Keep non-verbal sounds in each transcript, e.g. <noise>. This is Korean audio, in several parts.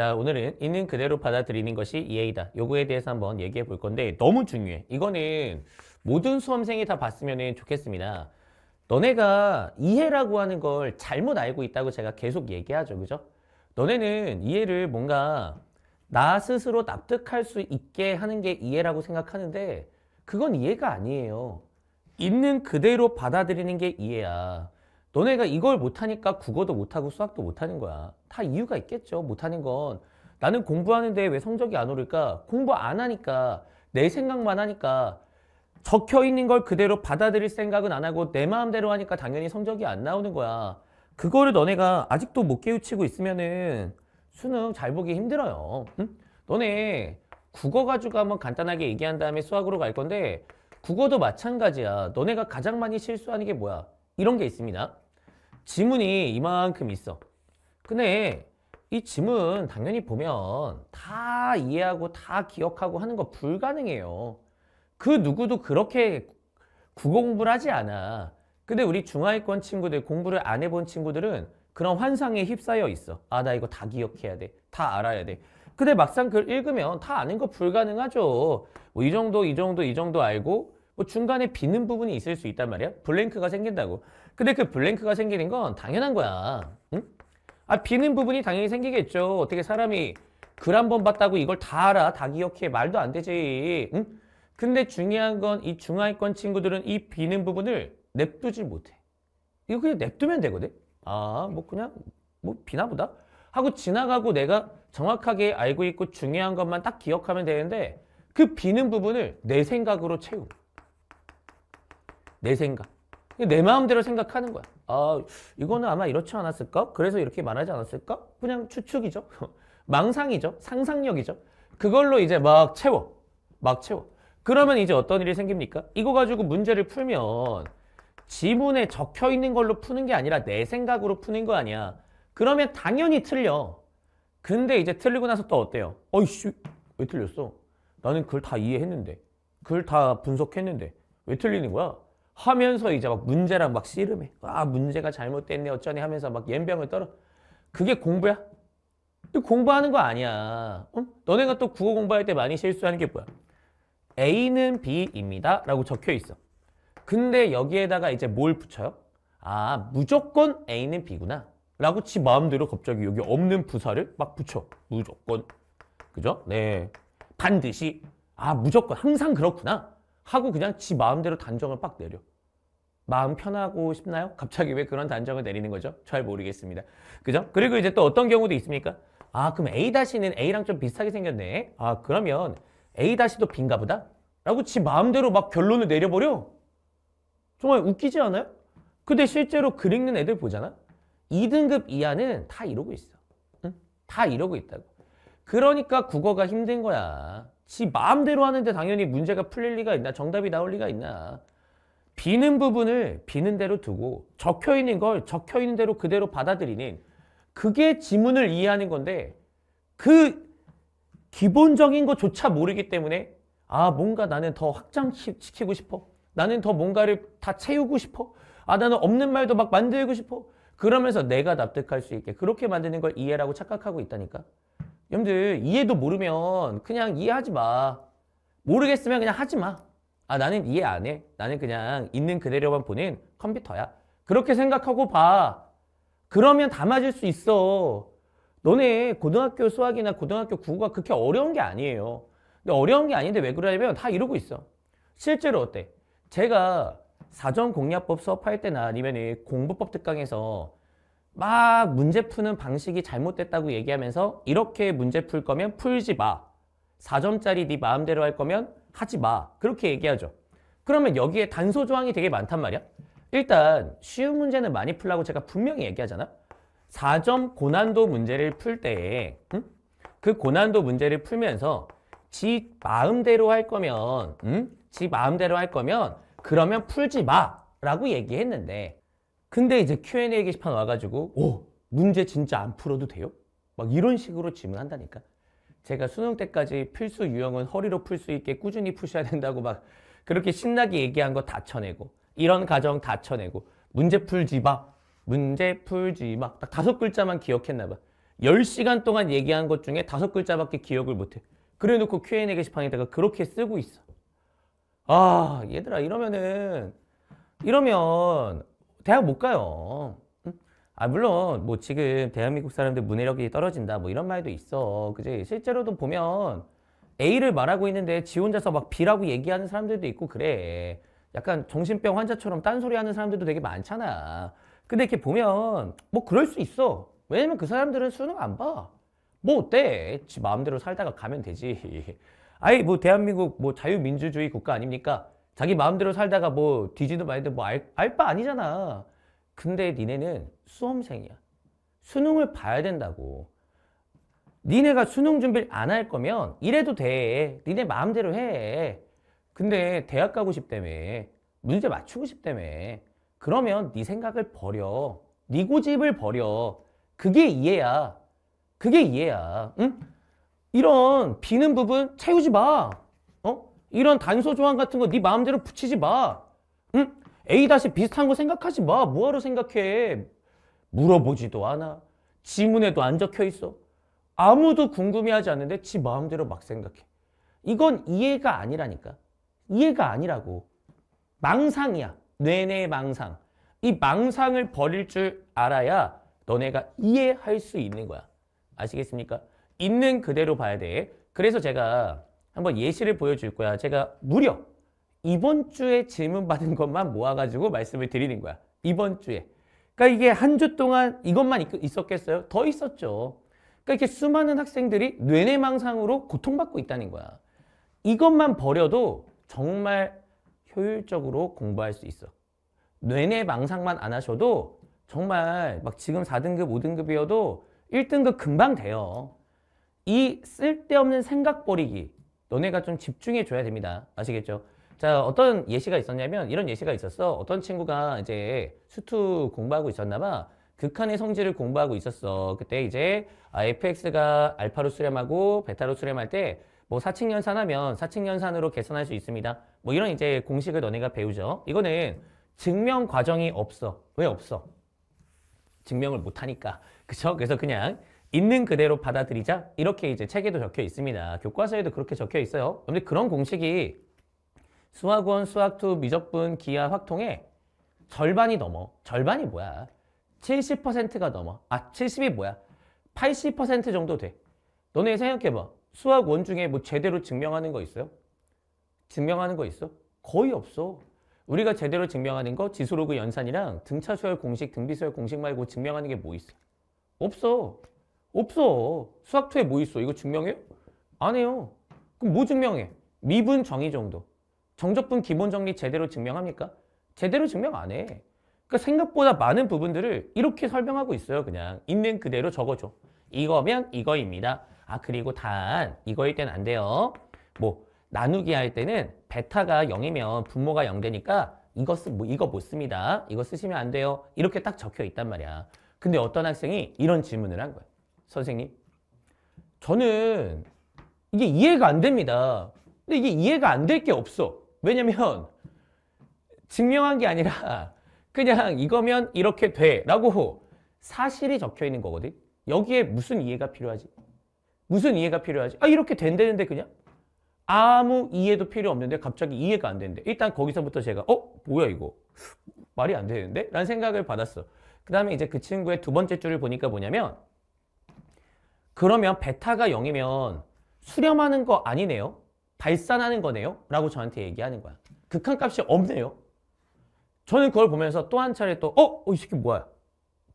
자, 오늘은 있는 그대로 받아들이는 것이 이해이다. 요거에 대해서 한번 얘기해 볼 건데 너무 중요해. 이거는 모든 수험생이 다 봤으면 좋겠습니다. 너네가 이해라고 하는 걸 잘못 알고 있다고 제가 계속 얘기하죠. 그죠? 너네는 이해를 뭔가 나 스스로 납득할 수 있게 하는 게 이해라고 생각하는데 그건 이해가 아니에요. 있는 그대로 받아들이는 게 이해야. 너네가 이걸 못하니까 국어도 못하고 수학도 못하는 거야. 다 이유가 있겠죠. 못하는 건. 나는 공부하는데 왜 성적이 안 오를까? 공부 안 하니까, 내 생각만 하니까, 적혀 있는 걸 그대로 받아들일 생각은 안 하고 내 마음대로 하니까 당연히 성적이 안 나오는 거야. 그거를 너네가 아직도 못 깨우치고 있으면은 수능 잘 보기 힘들어요. 응? 너네 국어 가지고 한번 간단하게 얘기한 다음에 수학으로 갈 건데 국어도 마찬가지야. 너네가 가장 많이 실수하는 게 뭐야? 이런 게 있습니다. 지문이 이만큼 있어. 근데 이 지문 당연히 보면 다 이해하고 다 기억하고 하는 거 불가능해요. 그 누구도 그렇게 국어 공부를 하지 않아. 근데 우리 중하위권 친구들, 공부를 안 해본 친구들은 그런 환상에 휩싸여 있어. 아, 나 이거 다 기억해야 돼. 다 알아야 돼. 근데 막상 글 읽으면 다 아는 거 불가능하죠. 뭐 이 정도, 이 정도, 이 정도 알고 뭐 중간에 비는 부분이 있을 수 있단 말이야. 블랭크가 생긴다고. 근데 그 블랭크가 생기는 건 당연한 거야. 응? 아, 비는 부분이 당연히 생기겠죠. 어떻게 사람이 글 한 번 봤다고 이걸 다 알아, 다 기억해. 말도 안 되지. 응? 근데 중요한 건 이 중하위권 친구들은 이 비는 부분을 냅두질 못해. 이거 그냥 냅두면 되거든. 아, 뭐 그냥 뭐 비나 보다 하고 지나가고 내가 정확하게 알고 있고 중요한 것만 딱 기억하면 되는데 그 비는 부분을 내 생각으로 채우. 내 생각. 내 마음대로 생각하는 거야. 아, 이거는 아마 이렇지 않았을까? 그래서 이렇게 말하지 않았을까? 그냥 추측이죠. <laughs> 망상이죠. 상상력이죠. 그걸로 이제 막 채워. 막 채워. 그러면 이제 어떤 일이 생깁니까? 이거 가지고 문제를 풀면 지문에 적혀 있는 걸로 푸는 게 아니라 내 생각으로 푸는 거 아니야. 그러면 당연히 틀려. 근데 이제 틀리고 나서 또 어때요? 어이씨, 왜 틀렸어? 나는 그걸 다 이해했는데. 그걸 다 분석했는데. 왜 틀리는 거야? 하면서 이제 막 문제랑 막 씨름해. 아, 문제가 잘못됐네, 어쩌네 하면서 막 연병을 떨어. 그게 공부야? 공부하는 거 아니야. 어? 너네가 또 국어 공부할 때 많이 실수하는 게 뭐야? A는 B입니다. 라고 적혀 있어. 근데 여기에다가 이제 뭘 붙여요? 아, 무조건 A는 B구나. 라고 지 마음대로 갑자기 여기 없는 부사를 막 붙여. 무조건. 그죠? 네. 반드시. 아, 무조건. 항상 그렇구나. 하고 그냥 지 마음대로 단정을 빡 내려. 마음 편하고 싶나요? 갑자기 왜 그런 단정을 내리는 거죠? 잘 모르겠습니다. 그죠? 그리고 이제 또 어떤 경우도 있습니까? 아, 그럼 A-는 A랑 좀 비슷하게 생겼네. 아, 그러면 A-도 B인가 보다? 라고 지 마음대로 막 결론을 내려버려. 정말 웃기지 않아요? 근데 실제로 글 읽는 애들 보잖아? 2등급 이하는 다 이러고 있어. 응? 다 이러고 있다고. 그러니까 국어가 힘든 거야. 지 마음대로 하는데 당연히 문제가 풀릴 리가 있나? 정답이 나올 리가 있나? 비는 부분을 비는 대로 두고 적혀 있는 걸 적혀 있는 대로 그대로 받아들이는 그게 지문을 이해하는 건데 그 기본적인 것조차 모르기 때문에 아 뭔가 나는 더 확장시키고 싶어. 나는 더 뭔가를 다 채우고 싶어. 아 나는 없는 말도 막 만들고 싶어. 그러면서 내가 납득할 수 있게 그렇게 만드는 걸 이해라고 착각하고 있다니까. 여러분들 이해도 모르면 그냥 이해하지 마. 모르겠으면 그냥 하지 마. 아 나는 이해 안 해. 나는 그냥 있는 그대로만 보는 컴퓨터야. 그렇게 생각하고 봐. 그러면 다 맞을 수 있어. 너네 고등학교 수학이나 고등학교 국어가 그렇게 어려운 게 아니에요. 근데 어려운 게 아닌데 왜 그러냐면 다 이러고 있어. 실제로 어때? 제가 사전 공략법 수업할 때나 아니면 공부법 특강에서 막 문제 푸는 방식이 잘못됐다고 얘기하면서 이렇게 문제 풀 거면 풀지 마. 4점짜리 네 마음대로 할 거면 하지 마. 그렇게 얘기하죠. 그러면 여기에 단서 조항이 되게 많단 말이야. 일단 쉬운 문제는 많이 풀라고 제가 분명히 얘기하잖아. 4점 고난도 문제를 풀 때, 응? 그 고난도 문제를 풀면서 지 마음대로 할 거면, 응? 지 마음대로 할 거면 그러면 풀지 마 라고 얘기했는데 근데 이제 Q&A 게시판 와가지고 오 문제 진짜 안 풀어도 돼요? 막 이런 식으로 질문한다니까 제가 수능 때까지 필수 유형은 허리로 풀 수 있게 꾸준히 푸셔야 된다고 막 그렇게 신나게 얘기한 거 다 쳐내고 이런 과정 다 쳐내고 문제 풀지 마 문제 풀지 마딱 다섯 글자만 기억했나 봐 10시간 동안 얘기한 것 중에 다섯 글자밖에 기억을 못해. 그래 놓고 Q&A 게시판에다가 그렇게 쓰고 있어. 아, 얘들아, 이러면은, 이러면 대학 못 가요. 응? 아, 물론, 뭐 지금 대한민국 사람들 문해력이 떨어진다, 뭐 이런 말도 있어. 그지? 실제로도 보면 A를 말하고 있는데 지 혼자서 막 B라고 얘기하는 사람들도 있고 그래. 약간 정신병 환자처럼 딴소리 하는 사람들도 되게 많잖아. 근데 이렇게 보면 뭐 그럴 수 있어. 왜냐면 그 사람들은 수능 안 봐. 뭐 어때? 지 마음대로 살다가 가면 되지. <laughs> 아이 뭐 대한민국 뭐 자유민주주의 국가 아닙니까? 자기 마음대로 살다가 뭐 뒤지도 말도 뭐알 바 아니잖아. 근데 니네는 수험생이야. 수능을 봐야 된다고. 니네가 수능 준비를 안 할 거면 이래도 돼. 니네 마음대로 해. 근데 대학 가고 싶다며. 문제 맞추고 싶다며. 그러면 네 생각을 버려. 네 고집을 버려. 그게 이해야. 그게 이해야. 응? 이런 비는 부분 채우지 마. 어? 이런 단서 조항 같은 거 네 마음대로 붙이지 마. 응? A 다시 비슷한 거 생각하지 마. 뭐하러 생각해? 물어보지도 않아. 지문에도 안 적혀 있어. 아무도 궁금해하지 않는데 지 마음대로 막 생각해. 이건 이해가 아니라니까. 이해가 아니라고. 망상이야. 뇌내 망상. 이 망상을 버릴 줄 알아야 너네가 이해할 수 있는 거야. 아시겠습니까? 있는 그대로 봐야 돼. 그래서 제가 한번 예시를 보여줄 거야. 제가 무려 이번 주에 질문 받은 것만 모아가지고 말씀을 드리는 거야. 이번 주에. 그러니까 이게 한 주 동안 이것만 있었겠어요? 더 있었죠. 그러니까 이렇게 수많은 학생들이 뇌내망상으로 고통받고 있다는 거야. 이것만 버려도 정말 효율적으로 공부할 수 있어. 뇌내망상만 안 하셔도 정말 막 지금 4등급, 5등급이어도 1등급 금방 돼요. 이 쓸데없는 생각 버리기 너네가 좀 집중해 줘야 됩니다. 아시겠죠? 자, 어떤 예시가 있었냐면 이런 예시가 있었어. 어떤 친구가 이제 수투 공부하고 있었나 봐. 극한의 성질을 공부하고 있었어. 그때 이제 아, fx가 알파로 수렴하고 베타로 수렴할 때 뭐 사칙연산하면 사칙연산으로 계산할 수 있습니다. 뭐 이런 이제 공식을 너네가 배우죠. 이거는 증명 과정이 없어. 왜 없어? 증명을 못하니까. 그쵸? 그래서 그냥 있는 그대로 받아들이자 이렇게 이제 책에도 적혀 있습니다. 교과서에도 그렇게 적혀 있어요. 근데 그런 공식이 수학원, 수학투, 미적분, 기하, 확통의 절반이 넘어. 절반이 뭐야? 70%가 넘어. 아, 70이 뭐야? 80% 정도 돼. 너네 생각해봐. 수학 원 중에 뭐 제대로 증명하는 거 있어요? 증명하는 거 있어? 거의 없어. 우리가 제대로 증명하는 거 지수로그 연산이랑 등차수열 공식, 등비수열 공식 말고 증명하는 게 뭐 있어? 없어. 없어. 수학2에 뭐 있어? 이거 증명해요? 안 해요. 그럼 뭐 증명해? 미분 정의 정도. 정적분 기본 정리 제대로 증명합니까? 제대로 증명 안 해. 그러니까 생각보다 많은 부분들을 이렇게 설명하고 있어요. 그냥 있는 그대로 적어줘. 이거면 이거입니다. 아 그리고 단 이거일 땐 안 돼요. 뭐 나누기 할 때는 베타가 0이면 분모가 0 되니까 이거 쓰, 뭐 이거 못 씁니다. 이거 쓰시면 안 돼요. 이렇게 딱 적혀 있단 말이야. 근데 어떤 학생이 이런 질문을 한 거야. 선생님, 저는 이게 이해가 안 됩니다. 근데 이게 이해가 안 될 게 없어. 왜냐면 증명한 게 아니라 그냥 이거면 이렇게 돼 라고 사실이 적혀 있는 거거든. 여기에 무슨 이해가 필요하지? 무슨 이해가 필요하지? 아 이렇게 된다는데 그냥 아무 이해도 필요 없는데 갑자기 이해가 안 되는데 일단 거기서부터 제가 어? 뭐야 이거? 말이 안 되는데? 라는 생각을 받았어. 그 다음에 이제 그 친구의 두 번째 줄을 보니까 뭐냐면 그러면 베타가 0이면 수렴하는 거 아니네요? 발산하는 거네요? 라고 저한테 얘기하는 거야. 극한값이 없네요. 저는 그걸 보면서 또 한 차례 또 어? 어? 이 새끼 뭐야?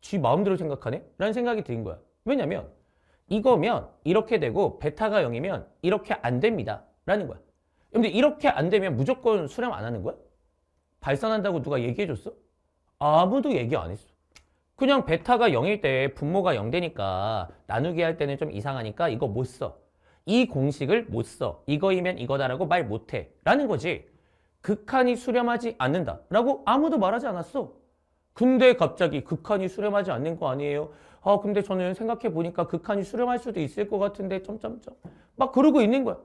지 마음대로 생각하네? 라는 생각이 든 거야. 왜냐면 이거면 이렇게 되고 베타가 0이면 이렇게 안 됩니다. 라는 거야. 근데 이렇게 안 되면 무조건 수렴 안 하는 거야? 발산한다고 누가 얘기해 줬어? 아무도 얘기 안 했어. 그냥 베타가 0일 때 분모가 0 되니까 나누기 할 때는 좀 이상하니까 이거 못 써. 이 공식을 못 써. 이거이면 이거다라고 말 못해. 라는 거지. 극한이 수렴하지 않는다. 라고 아무도 말하지 않았어. 근데 갑자기 극한이 수렴하지 않는 거 아니에요? 아 근데 저는 생각해 보니까 극한이 수렴할 수도 있을 것 같은데 점점점 막 그러고 있는 거야.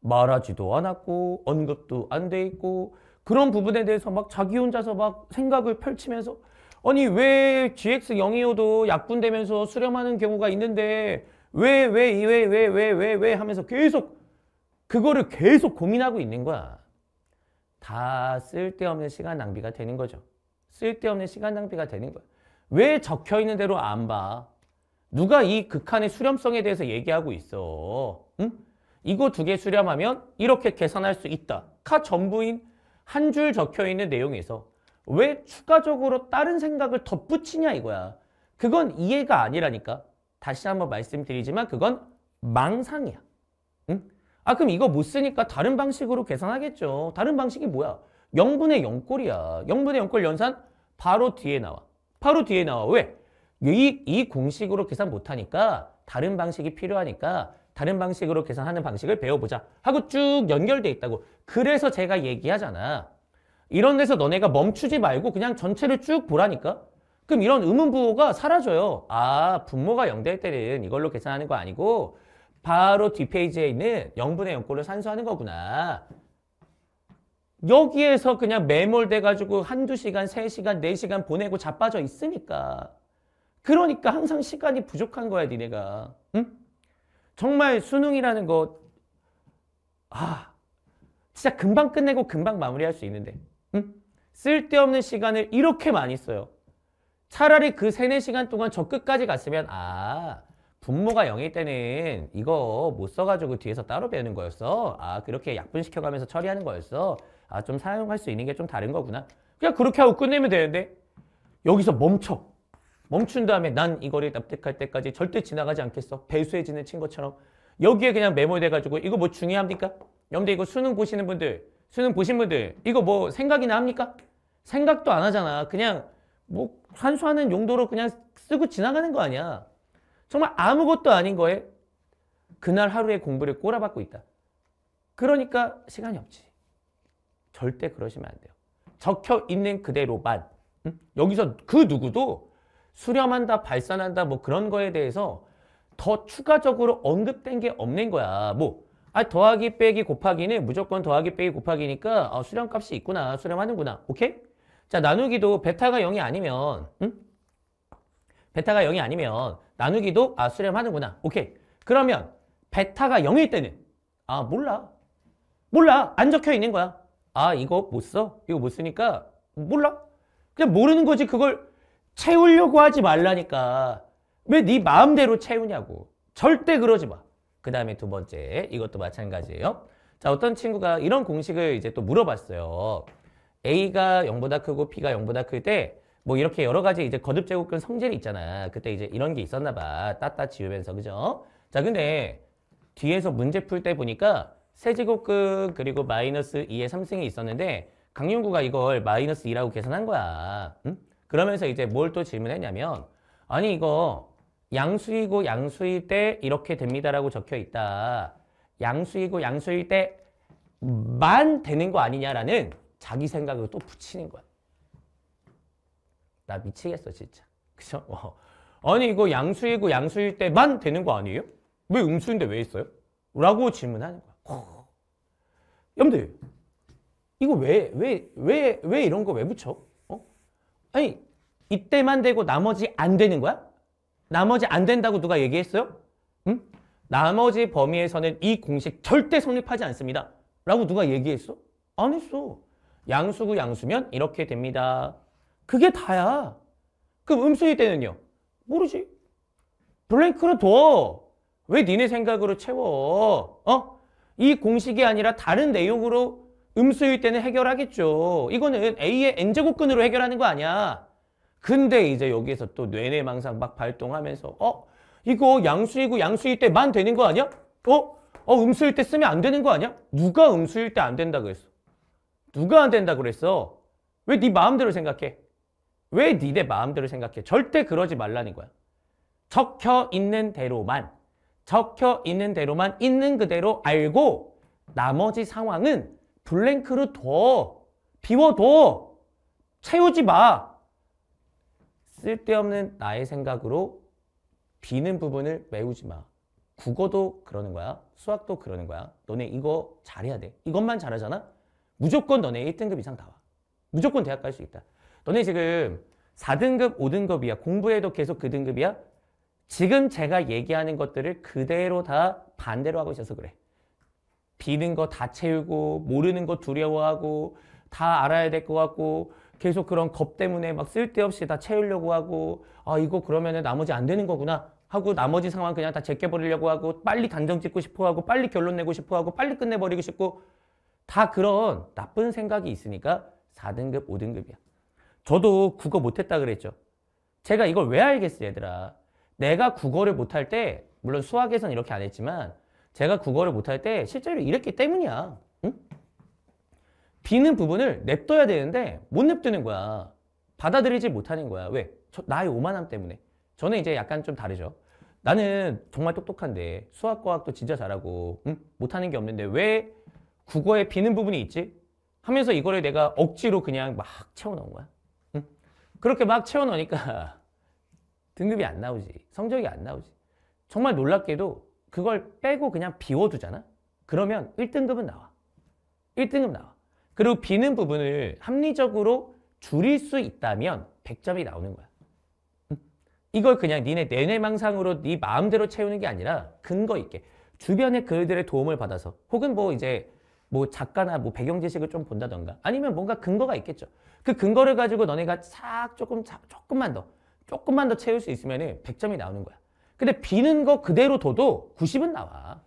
말하지도 않았고 언급도 안 돼 있고 그런 부분에 대해서 막 자기 혼자서 막 생각을 펼치면서 아니 왜 GX 025도 약분되면서 수렴하는 경우가 있는데 왜왜왜왜 왜 왜 왜 하면서 계속 그거를 계속 고민하고 있는 거야. 다 쓸데없는 시간 낭비가 되는 거죠. 쓸데없는 시간 낭비가 되는 거야. 왜 적혀 있는 대로 안 봐? 누가 이 극한의 수렴성에 대해서 얘기하고 있어? 응? 이거 두 개 수렴하면 이렇게 계산할 수 있다. 카 전부인 한 줄 적혀 있는 내용에서 왜 추가적으로 다른 생각을 덧붙이냐 이거야. 그건 이해가 아니라니까. 다시 한번 말씀드리지만 그건 망상이야. 응? 아 그럼 이거 못 쓰니까 다른 방식으로 계산하겠죠. 다른 방식이 뭐야? 0분의 0꼴이야. 0분의 0꼴 연산 바로 뒤에 나와. 바로 뒤에 나와. 왜? 이, 이 공식으로 계산 못하니까 다른 방식이 필요하니까 다른 방식으로 계산하는 방식을 배워보자 하고 쭉 연결돼 있다고. 그래서 제가 얘기하잖아. 이런 데서 너네가 멈추지 말고 그냥 전체를 쭉 보라니까. 그럼 이런 의문부호가 사라져요. 아, 분모가 0될 때는 이걸로 계산하는 거 아니고 바로 뒷페이지에 있는 0분의 0꼴을 산수하는 거구나. 여기에서 그냥 매몰돼가지고 한두 시간, 세 시간, 네 시간 보내고 자빠져 있으니까. 그러니까 항상 시간이 부족한 거야, 니네가. 응? 정말 수능이라는 거, 아, 진짜 금방 끝내고 금방 마무리할 수 있는데. 응? 쓸데없는 시간을 이렇게 많이 써요. 차라리 그 세네 시간 동안 저 끝까지 갔으면, 아, 분모가 0일 때는 이거 못 써가지고 뒤에서 따로 배우는 거였어. 아, 그렇게 약분시켜가면서 처리하는 거였어. 아, 좀 사용할 수 있는 게 좀 다른 거구나. 그냥 그렇게 하고 끝내면 되는데 여기서 멈춰. 멈춘 다음에 난 이거를 납득할 때까지 절대 지나가지 않겠어. 배수해지는 친구처럼. 여기에 그냥 메모돼가지고 이거 뭐 중요합니까? 여러분들 이거 수능 보시는 분들, 수능 보신 분들 이거 뭐 생각이나 합니까? 생각도 안 하잖아. 그냥 뭐 산수하는 용도로 그냥 쓰고 지나가는 거 아니야. 정말 아무것도 아닌 거에 그날 하루의 공부를 꼬라박고 있다. 그러니까 시간이 없지. 절대 그러시면 안 돼요. 적혀 있는 그대로만. 응? 여기서 그 누구도 수렴한다, 발산한다, 뭐 그런 거에 대해서 더 추가적으로 언급된 게 없는 거야. 뭐, 아, 더하기 빼기 곱하기는 무조건 더하기 빼기 곱하기니까 아, 수렴값이 있구나, 수렴하는구나. 오케이? 자, 나누기도 베타가 0이 아니면, 응? 베타가 0이 아니면 나누기도 아, 수렴하는구나. 오케이. 그러면 베타가 0일 때는 아, 몰라. 몰라. 안 적혀 있는 거야. 아 이거 못 써? 이거 못 쓰니까 몰라? 그냥 모르는 거지 그걸 채우려고 하지 말라니까 왜 네 마음대로 채우냐고 절대 그러지 마 그 다음에 두 번째 이것도 마찬가지예요 자 어떤 친구가 이런 공식을 이제 또 물어봤어요 A가 0보다 크고 B가 0보다 클 때 뭐 이렇게 여러 가지 이제 거듭 제곱근 성질이 있잖아 그때 이제 이런 게 있었나 봐 따따 지우면서 그죠 자 근데 뒤에서 문제 풀 때 보니까 세제곱근 그리고 마이너스 2의 3승이 있었는데 강윤구가 이걸 마이너스 2라고 계산한 거야. 응? 그러면서 이제 뭘 또 질문했냐면 아니 이거 양수이고 양수일 때 이렇게 됩니다라고 적혀 있다. 양수이고 양수일 때 만 되는 거 아니냐라는 자기 생각을 또 붙이는 거야. 나 미치겠어 진짜. 그죠? 어. 아니 이거 양수이고 양수일 때만 되는 거 아니에요? 왜 음수인데 왜 있어요? 라고 질문하는 거야. 여러분들 이거 왜 왜 왜 왜 이런 거 왜 붙여? 어? 아니 이때만 되고 나머지 안 되는 거야? 나머지 안 된다고 누가 얘기했어요? 응? 나머지 범위에서는 이 공식 절대 성립하지 않습니다. 라고 누가 얘기했어? 안 했어. 양수구 양수면 이렇게 됩니다. 그게 다야. 그럼 음수일 때는요? 모르지. 블랭크로 둬. 왜 니네 생각으로 채워? 어? 이 공식이 아니라 다른 내용으로 음수일 때는 해결하겠죠. 이거는 A의 N제곱근으로 해결하는 거 아니야. 근데 이제 여기에서 또 뇌내망상 막 발동하면서 어? 이거 양수이고 양수일 때만 되는 거 아니야? 어? 어 음수일 때 쓰면 안 되는 거 아니야? 누가 음수일 때 안 된다 그랬어? 누가 안 된다 그랬어? 왜 네 마음대로 생각해? 왜 니네 마음대로 생각해? 절대 그러지 말라는 거야. 적혀 있는 대로만 적혀 있는 대로만 있는 그대로 알고 나머지 상황은 블랭크로 둬. 비워둬. 채우지 마. 쓸데없는 나의 생각으로 비는 부분을 메우지 마. 국어도 그러는 거야. 수학도 그러는 거야. 너네 이거 잘해야 돼. 이것만 잘하잖아? 무조건 너네 1등급 이상 나와. 무조건 대학 갈 수 있다. 너네 지금 4등급, 5등급이야. 공부해도 계속 그 등급이야. 지금 제가 얘기하는 것들을 그대로 다 반대로 하고 있어서 그래. 비는 거 다 채우고 모르는 거 두려워하고 다 알아야 될 것 같고 계속 그런 겁 때문에 막 쓸데없이 다 채우려고 하고 아 이거 그러면 은 나머지 안 되는 거구나 하고 나머지 상황 그냥 다 제껴버리려고 하고 빨리 단정 짓고 싶어 하고 빨리 결론 내고 싶어 하고 빨리 끝내버리고 싶고 다 그런 나쁜 생각이 있으니까 4등급, 5등급이야. 저도 국어 못했다 그랬죠. 제가 이걸 왜 알겠어 얘들아. 내가 국어를 못할 때 물론 수학에선 이렇게 안 했지만 제가 국어를 못할 때 실제로 이랬기 때문이야. 응? 비는 부분을 냅둬야 되는데 못 냅두는 거야. 받아들이지 못하는 거야. 왜? 저, 나의 오만함 때문에. 저는 이제 약간 좀 다르죠. 나는 정말 똑똑한데 수학, 과학도 진짜 잘하고 응? 못하는 게 없는데 왜 국어에 비는 부분이 있지? 하면서 이거를 내가 억지로 그냥 막 채워넣은 거야. 응? 그렇게 막 채워넣으니까 <laughs> 등급이 안 나오지. 성적이 안 나오지. 정말 놀랍게도 그걸 빼고 그냥 비워두잖아? 그러면 1등급은 나와. 1등급 나와. 그리고 비는 부분을 합리적으로 줄일 수 있다면 100점이 나오는 거야. 이걸 그냥 니네 내뇌망상으로 네 마음대로 채우는 게 아니라 근거 있게 주변의 글들의 도움을 받아서 혹은 뭐 이제 뭐 작가나 뭐 배경 지식을 좀 본다던가 아니면 뭔가 근거가 있겠죠. 그 근거를 가지고 너네가 싹 조금 조금만 더 조금만 더 채울 수 있으면 100점이 나오는 거야. 근데 비는 거 그대로 둬도 90은 나와.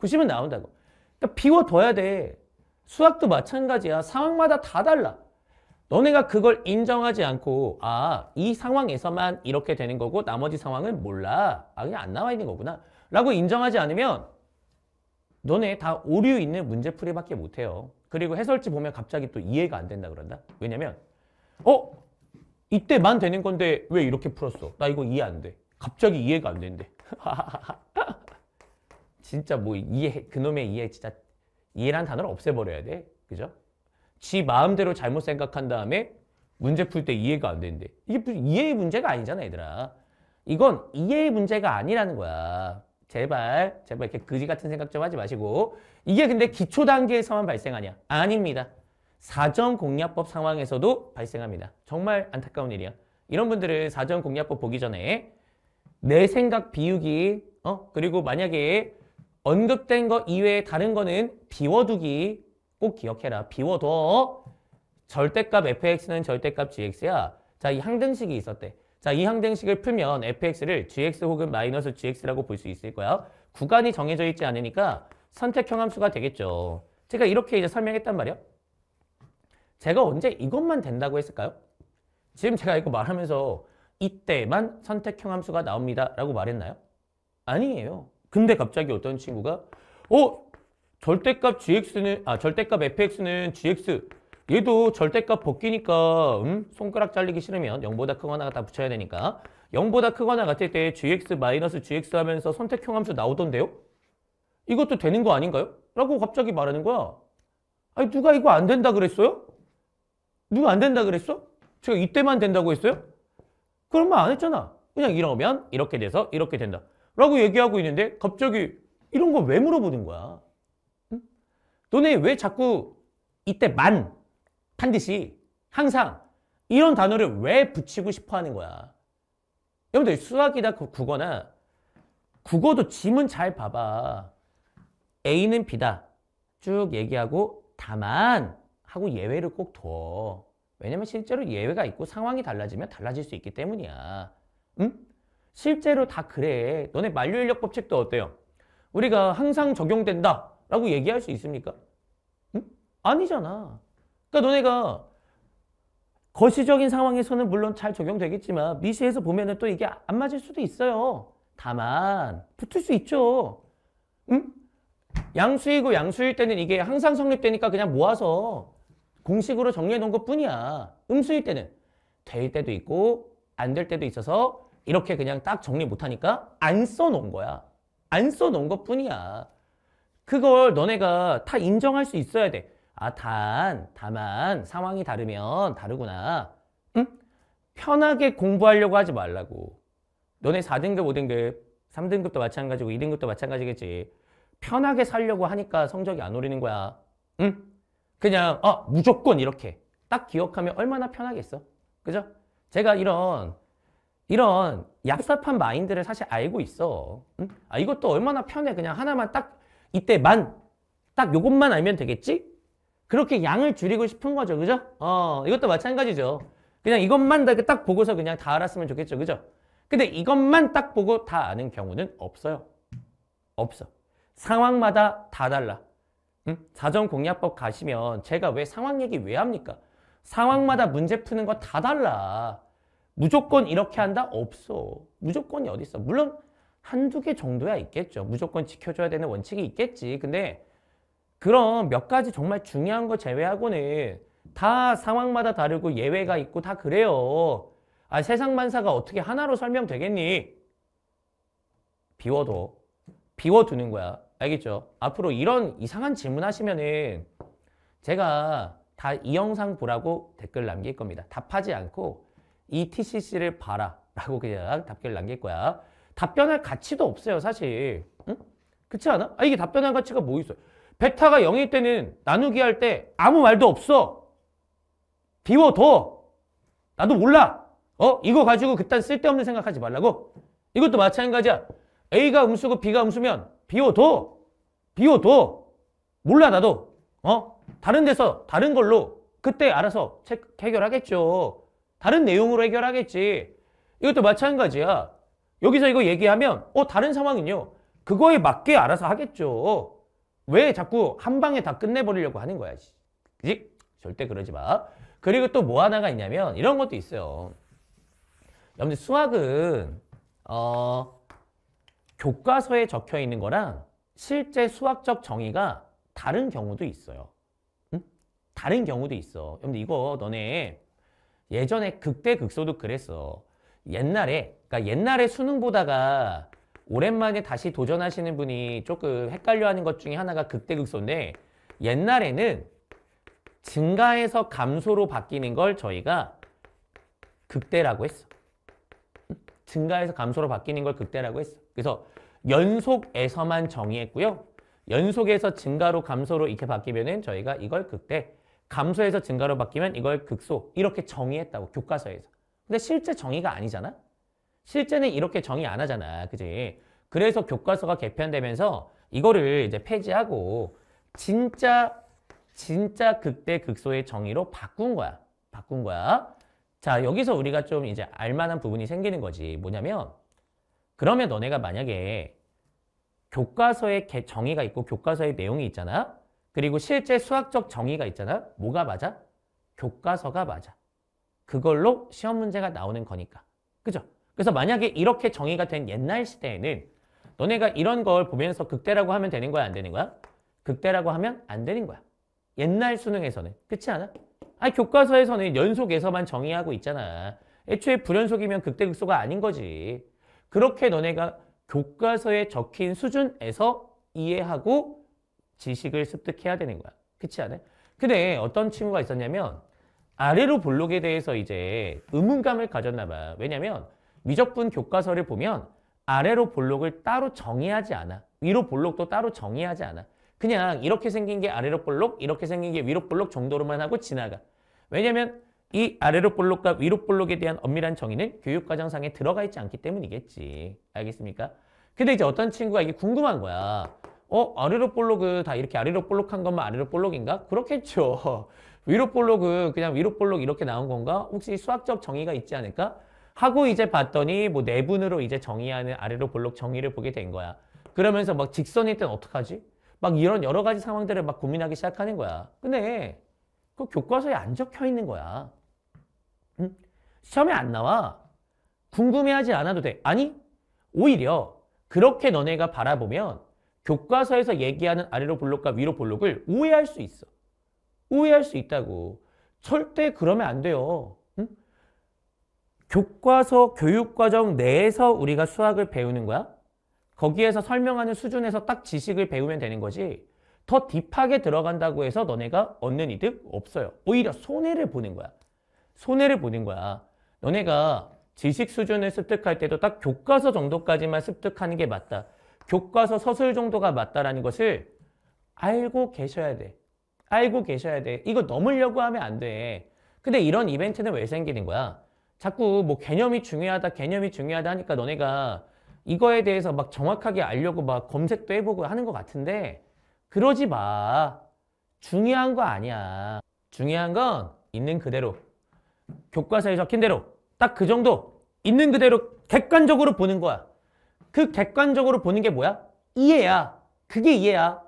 90은 나온다고. 그러니까 비워둬야 돼. 수학도 마찬가지야. 상황마다 다 달라. 너네가 그걸 인정하지 않고 아, 이 상황에서만 이렇게 되는 거고 나머지 상황은 몰라. 아, 그냥 안 나와 있는 거구나. 라고 인정하지 않으면 너네 다 오류 있는 문제풀이밖에 못해요. 그리고 해설지 보면 갑자기 또 이해가 안 된다 그런다. 왜냐면 어? 이때만 되는 건데 왜 이렇게 풀었어? 나 이거 이해 안 돼. 갑자기 이해가 안 된대. <laughs> 진짜 뭐 이해 그놈의 이해 진짜 이해란 단어를 없애버려야 돼. 그죠? 지 마음대로 잘못 생각한 다음에 문제 풀 때 이해가 안 되는데 이게 무슨 이해의 문제가 아니잖아 얘들아. 이건 이해의 문제가 아니라는 거야. 제발 제발 이렇게 그지 같은 생각 좀 하지 마시고 이게 근데 기초 단계에서만 발생하냐? 아닙니다. 사전 공략법 상황에서도 발생합니다. 정말 안타까운 일이야. 이런 분들은 사전 공략법 보기 전에 내 생각 비우기 어 그리고 만약에 언급된 거 이외에 다른 거는 비워두기 꼭 기억해라. 비워둬. 절대값 fx는 절대값 gx야. 자, 이 항등식이 있었대. 자, 이 항등식을 풀면 fx를 gx 혹은 마이너스 gx라고 볼 수 있을 거야. 구간이 정해져 있지 않으니까 선택형 함수가 되겠죠. 제가 이렇게 이제 설명했단 말이야. 제가 언제 이것만 된다고 했을까요? 지금 제가 이거 말하면서 이때만 선택형 함수가 나옵니다 라고 말했나요? 아니에요. 근데 갑자기 어떤 친구가 어? 절대값 gx는 아 절대값 fx는 gx 얘도 절대값 벗기니까 음? 손가락 잘리기 싫으면 0보다 크거나 다 붙여야 되니까 0보다 크거나 같을 때 gx 마이너스 gx 하면서 선택형 함수 나오던데요? 이것도 되는 거 아닌가요? 라고 갑자기 말하는 거야. 아니 누가 이거 안 된다 그랬어요? 누가 안 된다 그랬어? 제가 이때만 된다고 했어요? 그런 말 안 했잖아. 그냥 이러면 이렇게 돼서 이렇게 된다. 라고 얘기하고 있는데 갑자기 이런 거 왜 물어보는 거야? 응? 너네 왜 자꾸 이때만 반드시 항상 이런 단어를 왜 붙이고 싶어 하는 거야? 여러분들 수학이나 국어나 국어도 지문 잘 봐봐. A는 B다. 쭉 얘기하고 다만 하고 예외를 꼭 둬. 왜냐면 실제로 예외가 있고 상황이 달라지면 달라질 수 있기 때문이야. 응? 실제로 다 그래. 너네 만류인력 법칙도 어때요? 우리가 항상 적용된다 라고 얘기할 수 있습니까? 응? 아니잖아. 그러니까 너네가 거시적인 상황에서는 물론 잘 적용되겠지만 미시에서 보면은 또 이게 안 맞을 수도 있어요. 다만 붙을 수 있죠. 응? 양수이고 양수일 때는 이게 항상 성립되니까 그냥 모아서 공식으로 정리해 놓은 것 뿐이야. 음수일 때는 될 때도 있고 안 될 때도 있어서 이렇게 그냥 딱 정리 못하니까 안 써놓은 거야. 안 써놓은 것 뿐이야. 그걸 너네가 다 인정할 수 있어야 돼. 아, 단, 다만 상황이 다르면 다르구나. 응? 편하게 공부하려고 하지 말라고. 너네 4등급, 5등급, 3등급도 마찬가지고 2등급도 마찬가지겠지. 편하게 살려고 하니까 성적이 안 오르는 거야. 응? 그냥 어 무조건 이렇게 딱 기억하면 얼마나 편하겠어. 그죠? 제가 이런 이런 얍삽한 마인드를 사실 알고 있어. 응? 아 이것도 얼마나 편해. 그냥 하나만 딱 이때만 딱 요것만 알면 되겠지? 그렇게 양을 줄이고 싶은 거죠. 그죠? 어, 이것도 마찬가지죠. 그냥 이것만 다- 딱 보고서 그냥 다 알았으면 좋겠죠. 그죠? 근데 이것만 딱 보고 다 아는 경우는 없어요. 없어. 상황마다 다 달라. 응? 사전 공략법 가시면 제가 왜 상황 얘기 왜 합니까? 상황마다 문제 푸는 거 다 달라. 무조건 이렇게 한다? 없어. 무조건이 어디 있어? 물론 한두 개 정도야 있겠죠. 무조건 지켜줘야 되는 원칙이 있겠지. 근데 그럼 몇 가지 정말 중요한 거 제외하고는 다 상황마다 다르고 예외가 있고 다 그래요. 아, 세상 만사가 어떻게 하나로 설명되겠니? 비워둬. 비워두는 거야. 알겠죠? 앞으로 이런 이상한 질문 하시면은 제가 다 이 영상 보라고 댓글 남길 겁니다. 답하지 않고 이 TCC를 봐라 라고 그냥 답글 남길 거야. 답변할 가치도 없어요, 사실. 응? 그렇지 않아? 아, 이게 답변할 가치가 뭐 있어요? 베타가 0일 때는 나누기 할 때 아무 말도 없어. 비워둬. 나도 몰라. 어? 이거 가지고 그딴 쓸데없는 생각하지 말라고. 이것도 마찬가지야. A가 음수고 B가 음수면 비워둬. 비워둬. 몰라 나도. 어? 다른 데서 다른 걸로 그때 알아서 체- 해결하겠죠. 다른 내용으로 해결하겠지. 이것도 마찬가지야. 여기서 이거 얘기하면 어 다른 상황은요. 그거에 맞게 알아서 하겠죠. 왜 자꾸 한 방에 다 끝내버리려고 하는 거야. 씨. 그지? 절대 그러지 마. 그리고 또 뭐 하나가 있냐면 이런 것도 있어요. 여러분들 수학은 어, 교과서에 적혀 있는 거랑 실제 수학적 정의가 다른 경우도 있어요. 응? 다른 경우도 있어. 여러분들 이거 너네 예전에 극대 극소도 그랬어. 옛날에 그러니까 옛날에 수능 보다가 오랜만에 다시 도전하시는 분이 조금 헷갈려하는 것 중에 하나가 극대극소인데 옛날에는 증가해서 감소로 바뀌는 걸 저희가 극대라고 했어. 응? 증가해서 감소로 바뀌는 걸 극대라고 했어. 그래서 연속에서만 정의했고요. 연속에서 증가로 감소로 이렇게 바뀌면은 저희가 이걸 극대, 감소해서 증가로 바뀌면 이걸 극소 이렇게 정의했다고 교과서에서. 근데 실제 정의가 아니잖아. 실제는 이렇게 정의 안 하잖아. 그지? 그래서 교과서가 개편되면서 이거를 이제 폐지하고 진짜 진짜 극대 극소의 정의로 바꾼 거야. 바꾼 거야. 자, 여기서 우리가 좀 이제 알만한 부분이 생기는 거지. 뭐냐면 그러면 너네가 만약에 교과서에 개- 정의가 있고 교과서의 내용이 있잖아. 그리고 실제 수학적 정의가 있잖아. 뭐가 맞아? 교과서가 맞아. 그걸로 시험 문제가 나오는 거니까. 그죠? 그래서 만약에 이렇게 정의가 된 옛날 시대에는 너네가 이런 걸 보면서 극대라고 하면 되는 거야, 안 되는 거야? 극대라고 하면 안 되는 거야. 옛날 수능에서는. 그렇지 않아? 아니, 교과서에서는 연속에서만 정의하고 있잖아. 애초에 불연속이면 극대 극소가 아닌 거지. 그렇게 너네가 교과서에 적힌 수준에서 이해하고 지식을 습득해야 되는 거야. 그렇지 않아? 근데 어떤 친구가 있었냐면 아래로 볼록에 대해서 이제 의문감을 가졌나 봐. 왜냐면 미적분 교과서를 보면 아래로 볼록을 따로 정의하지 않아. 위로 볼록도 따로 정의하지 않아. 그냥 이렇게 생긴 게 아래로 볼록, 이렇게 생긴 게 위로 볼록 정도로만 하고 지나가. 왜냐면 이 아래로 볼록과 위로 볼록에 대한 엄밀한 정의는 교육과정상에 들어가 있지 않기 때문이겠지. 알겠습니까? 근데 이제 어떤 친구가 이게 궁금한 거야. 어, 아래로 볼록은 다 이렇게 아래로 볼록한 것만 아래로 볼록인가? 그렇겠죠. <laughs> 위로 볼록은 그냥 위로 볼록 이렇게 나온 건가? 혹시 수학적 정의가 있지 않을까? 하고 이제 봤더니 뭐 내분으로 이제 정의하는 아래로 볼록 정의를 보게 된 거야. 그러면서 막 직선일 땐 어떡하지? 막 이런 여러 가지 상황들을 막 고민하기 시작하는 거야. 근데 그 교과서에 안 적혀 있는 거야. 응? 시험에 안 나와. 궁금해하지 않아도 돼. 아니, 오히려 그렇게 너네가 바라보면 교과서에서 얘기하는 아래로 볼록과 위로 볼록을 오해할 수 있어. 오해할 수 있다고. 절대 그러면 안 돼요. 응? 교과서 교육과정 내에서 우리가 수학을 배우는 거야. 거기에서 설명하는 수준에서 딱 지식을 배우면 되는 거지. 더 딥하게 들어간다고 해서 너네가 얻는 이득 없어요. 오히려 손해를 보는 거야. 손해를 보는 거야. 너네가 지식 수준을 습득할 때도 딱 교과서 정도까지만 습득하는 게 맞다. 교과서 서술 정도가 맞다라는 것을 알고 계셔야 돼. 알고 계셔야 돼. 이거 넘으려고 하면 안 돼. 근데 이런 이벤트는 왜 생기는 거야? 자꾸 뭐 개념이 중요하다, 개념이 중요하다 하니까 너네가 이거에 대해서 막 정확하게 알려고 막 검색도 해보고 하는 것 같은데 그러지 마. 중요한 거 아니야. 중요한 건 있는 그대로. 교과서에 적힌 대로. 딱 그 정도. 있는 그대로 객관적으로 보는 거야. 그 객관적으로 보는 게 뭐야? 이해야. 그게 이해야.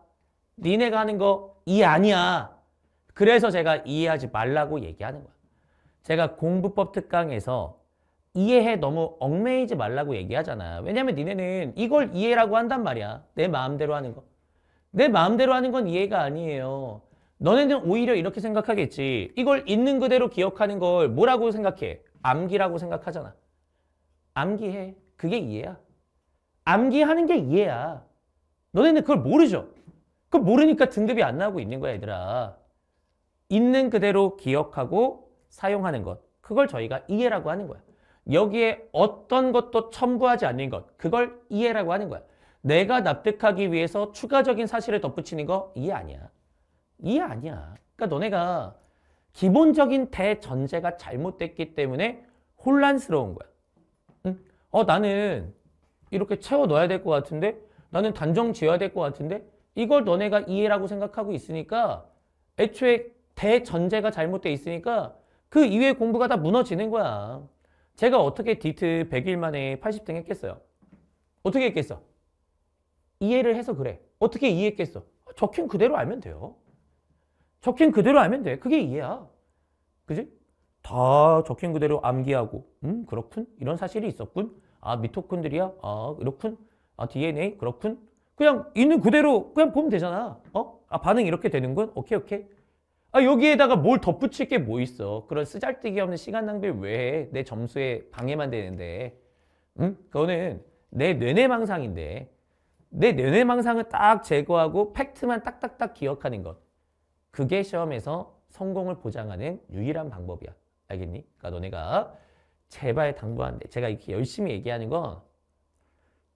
니네가 하는 거 이해 아니야. 그래서 제가 이해하지 말라고 얘기하는 거야. 제가 공부법 특강에서 이해해 너무 얽매이지 말라고 얘기하잖아. 왜냐면 니네는 이걸 이해라고 한단 말이야. 내 마음대로 하는 거. 내 마음대로 하는 건 이해가 아니에요. 너네는 오히려 이렇게 생각하겠지. 이걸 있는 그대로 기억하는 걸 뭐라고 생각해? 암기라고 생각하잖아. 암기해. 그게 이해야. 암기하는 게 이해야. 너네는 그걸 모르죠. 그걸 모르니까 등급이 안 나오고 있는 거야, 얘들아. 있는 그대로 기억하고 사용하는 것. 그걸 저희가 이해라고 하는 거야. 여기에 어떤 것도 첨부하지 않는 것. 그걸 이해라고 하는 거야. 내가 납득하기 위해서 추가적인 사실을 덧붙이는 거 이해 아니야. 이해 아니야. 그러니까 너네가 기본적인 대전제가 잘못됐기 때문에 혼란스러운 거야. 응? 어, 나는 이렇게 채워 넣어야 될 것 같은데 나는 단정 지어야 될 것 같은데 이걸 너네가 이해라고 생각하고 있으니까 애초에 대전제가 잘못돼 있으니까 그 이외의 공부가 다 무너지는 거야. 제가 어떻게 디트 100일 만에 80등 했겠어요? 어떻게 했겠어? 이해를 해서 그래. 어떻게 이해했겠어? 적힌 그대로 알면 돼요. 적힌 그대로 알면 돼. 그게 이해야. 그지? 다 적힌 그대로 암기하고, 음, 그렇군. 이런 사실이 있었군. 아, 미토콘드리아? 아, 그렇군. 아, DNA? 그렇군. 그냥 있는 그대로 그냥 보면 되잖아. 어? 아, 반응 이렇게 되는군? 오케이, 오케이. 아, 여기에다가 뭘 덧붙일 게 뭐 있어. 그런 쓰잘데기 없는 시간 왜 해? 내 점수에 방해만 되는데. 응? 그거는 내 뇌내망상인데. 내 뇌내망상을 딱 제거하고 팩트만 딱딱딱 기억하는 것. 그게 시험에서 성공을 보장하는 유일한 방법이야. 알겠니? 그러니까 너네가 제발 당부한데 제가 이렇게 열심히 얘기하는 건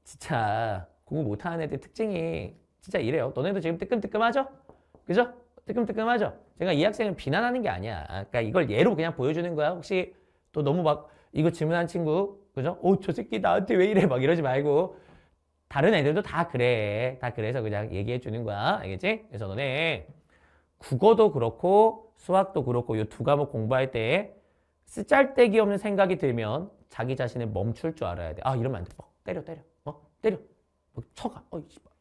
진짜 공부 못하는 애들 특징이 진짜 이래요. 너네도 지금 뜨끔뜨끔하죠? 그죠? 뜨끔뜨끔하죠? 제가 이 학생을 비난하는 게 아니야. 그러니까 이걸 예로 그냥 보여주는 거야. 혹시 또 너무 막 이거 질문한 친구, 그죠? 어, 저 새끼 나한테 왜 이래? 막 이러지 말고 다른 애들도 다 그래. 다 그래서 그냥 얘기해 주는 거야. 알겠지? 그래서 너네 국어도 그렇고 수학도 그렇고 이 두 과목 공부할 때 쓰잘데기 없는 생각이 들면 자기 자신을 멈출 줄 알아야 돼. 아 이러면 안 돼. 어, 때려 때려. 어 때려. 뭐 쳐가. 어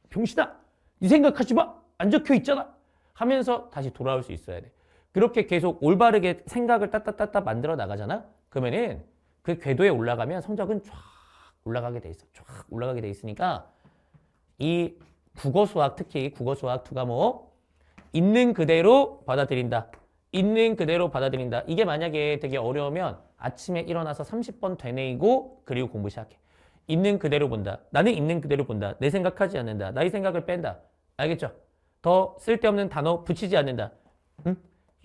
병신아. 네 생각하지 마. 안 적혀 있잖아. 하면서 다시 돌아올 수 있어야 돼. 그렇게 계속 올바르게 생각을 따따따따 만들어 나가잖아. 그러면은 그 궤도에 올라가면 성적은 쫙 올라가게 돼 있어. 쫙 올라가게 돼 있으니까 이 국어 수학 특히 국어 수학 두 과목 있는 그대로 받아들인다. 있는 그대로 받아들인다. 이게 만약에 되게 어려우면 아침에 일어나서 30번 되뇌이고 그리고 공부 시작해. 있는 그대로 본다. 나는 있는 그대로 본다. 내 생각하지 않는다. 나의 생각을 뺀다. 알겠죠? 더 쓸데없는 단어 붙이지 않는다. 응?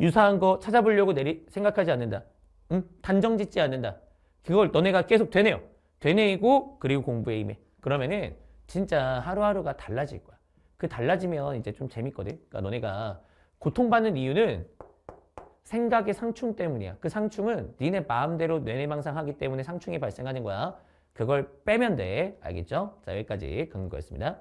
유사한 거 찾아보려고 내리 생각하지 않는다. 응? 단정 짓지 않는다. 그걸 너네가 계속 되뇌요. 되뇌이고 그리고 공부에 임해. 그러면은 진짜 하루하루가 달라질 거야. 그 달라지면 이제 좀 재밌거든. 그러니까 너네가 고통받는 이유는 생각의 상충 때문이야. 그 상충은 니네 마음대로 뇌내망상하기 때문에 상충이 발생하는 거야. 그걸 빼면 돼. 알겠죠? 자, 여기까지 강는 거였습니다.